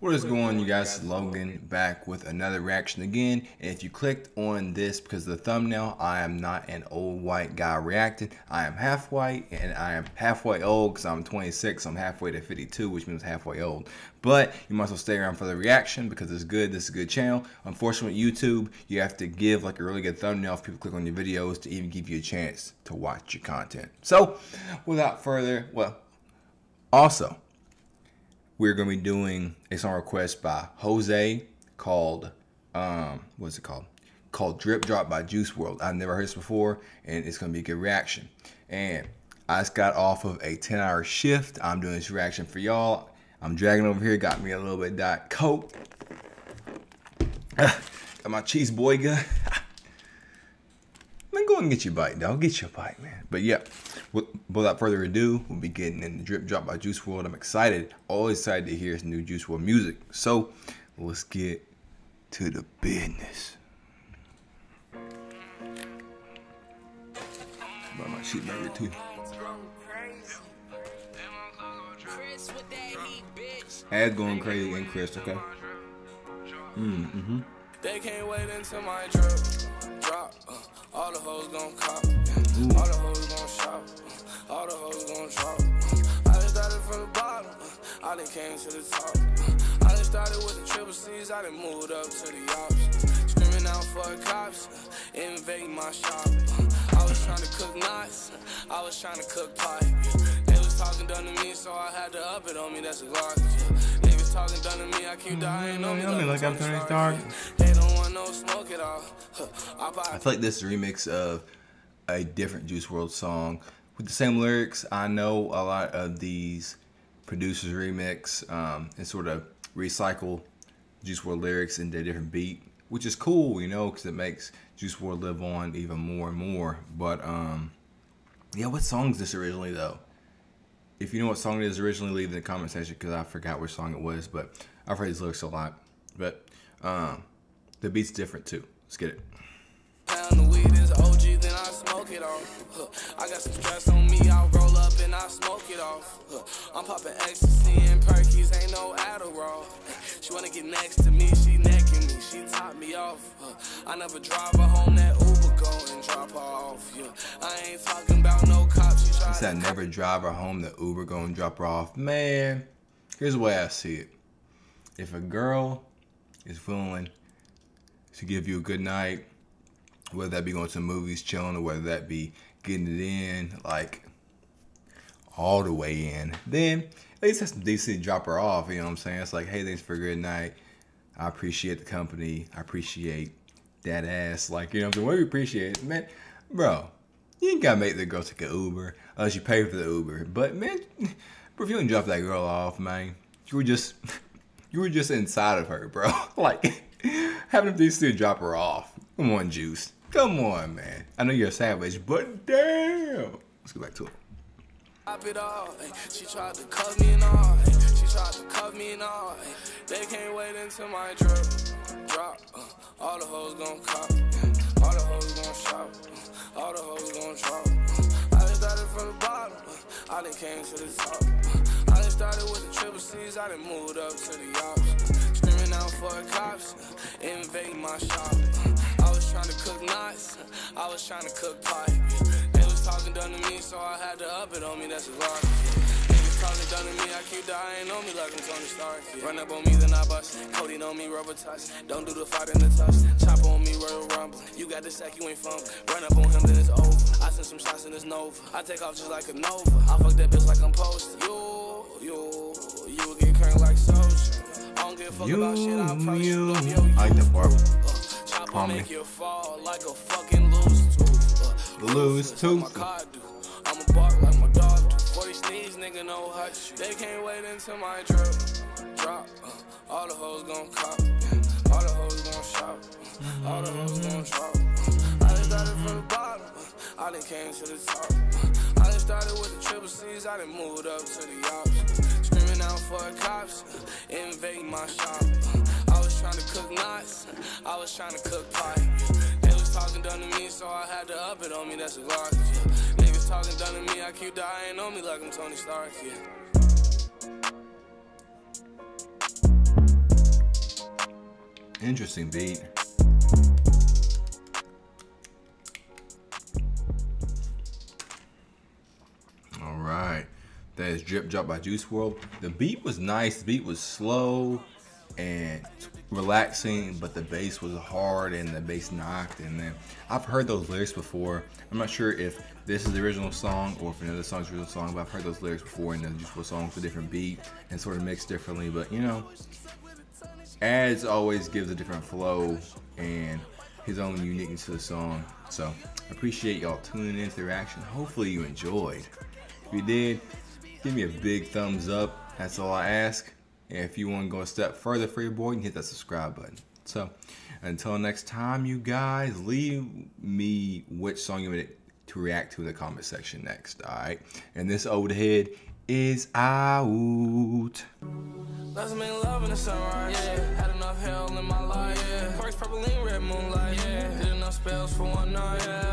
What is going on, you guys? Logan back with another reaction again. And if you clicked on this because of the thumbnail, I am not an old white guy reacting. I am half white and I am halfway old because I'm 26. I'm halfway to 52, which means halfway old. But you might as well stay around for the reaction because it's good. This is a good channel. Unfortunately, YouTube, you have to give like a really good thumbnail if people click on your videos to even give you a chance to watch your content. So, without further, well, also, we're going to be doing a song request by Jose called, um, what's it called? Called Drip Drop by Juice WRLD. I've never heard this before, and it's going to be a good reaction. And I just got off of a 10 hour shift. I'm doing this reaction for y'all. I'm dragging over here, got me a little bit of Diet Coke. got my cheese boy gun. Man, go and get your bite, dog. Get your bite, man. But yeah, without further ado, we'll be getting in the drip drop by Juice WRLD. I'm excited, always excited to hear his new Juice WRLD music. So let's get to the business. Buy my sheet back too. Ad going crazy and Chris, okay? Mm, mm-hmm. They can't wait until my drip drop. Uh. All the hoes gon' cop. All the hoes gon' done came to the top. I done started with the triple C's. I done moved up to the ops. Screaming out for cops. Invading my shop. I was trying to cook knots. I was trying to cook pie. They was talking done to me, so I had to up it on me. That's a lot. They was talking done to me. I keep dying on me. Like, like I'm Tony Stark. They don't want no smoke at all. I feel like this remix of a different Juice WRLD song with the same lyrics. I know a lot of these producers remix um, and sort of recycle Juice WRLD lyrics into a different beat, which is cool, you know, because it makes Juice WRLD live on even more and more. But um, yeah, what song is this originally though? If you know what song it is originally, leave in the comment section because I forgot which song it was. But I've heard these lyrics a lot. But um, the beat's different too. Let's get it. Smoke it off. Huh. I got some stress on me, I roll up and I smoke it off. Huh. I'm popping ecstasy and perkies, ain't no Adderall. She wanna get next to me, she necking me, she top me off. Huh. I never drive her home, that Uber go and drop her off. Yeah. I ain't talking about no cops. She he said, never drive her home, the Uber go and drop her off. Man, here's the way I see it. If a girl is willing to give you a good night, whether that be going to movies, chilling, or whether that be getting it in, like all the way in, then at least that's some decent drop her off. You know what I'm saying? It's like, hey, thanks for a good night. I appreciate the company. I appreciate that ass. Like, you know what I'm saying? What do you appreciate? Man, bro, you ain't gotta make the girl take an Uber unless you pay for the Uber. But man, bro, if you didn't drop that girl off, man, you were just you were just inside of her, bro. like having these two drop her off. Come on, Juice. Come on, man. I know you're a savage, but damn. Let's go back to it. It all, she tried to cuff me and all. She tried to cuff me and all. They can't wait until my drip drop. Uh, all the hoes gon' cop. Uh. All the hoes gon' shop. Uh. All the hoes gon' drop. Uh. I just started from the bottom. I done came to the top. I done started with the triple C's. I done moved up to the ops. Screaming out for cops. Invading my shop I was trying to cook pie. They was talking done to me, so I had to up it on me, that's a lot. Niggas talking done to me, I keep dying on me like I'm Tony Stark. Run up on me, then I bust. Cody on me, rubber touch. Don't do the fight in the touch. Chop on me, Royal Rumble. You got the sack, you ain't fun. Run up on him, then it's over. I send some shots it's Nova. I take off just like a Nova. I fuck that bitch like I'm posted. You, you, you get cranked like soldier. I don't give a fuck you, about shit, I'll probably you. I like the barber. Uh, Call me. Like lose tooth. I'm a bark like my dog do. For these sneeze, nigga how to They can't wait until my drip drop. Uh, all the hoes gon' cop. Uh, all the hoes gon' shop. Uh, all the hoes gon' drop. Uh, I just started from the bottom. Uh, I done came to the top. Uh, I done started with the triple C's. I done moved up to the ops. Screaming out for the cops. Invading my shop trying to cook knots, I was trying to cook pie. Talking done to me, so I had to up it on me, that's a lot. Yeah. Niggas talking done to me, I keep dying on me like I'm Tony Stark, yeah. Interesting beat. All right. That is Drip Drop by Juice WRLD. The beat was nice. The beat was slow and relaxing, but the bass was hard and the bass knocked. And then I've heard those lyrics before. I'm not sure if this is the original song or if another song's original song, but I've heard those lyrics before in the Juice WRLD song with a different beat and sort of mixed differently. But you know, ads always gives a different flow and his own uniqueness to the song. So I appreciate y'all tuning into the reaction. Hopefully you enjoyed. If you did, give me a big thumbs up. That's all I ask. And if you want to go a step further for your boy, you can hit that subscribe button. So until next time, you guys, leave me which song you want to react to in the comment section next. All right. And this old head is out. Let's make love in the sunrise. Yeah, had enough hell in my life. Yeah, purple red moonlight. Yeah, did enough spells for one night. Yeah.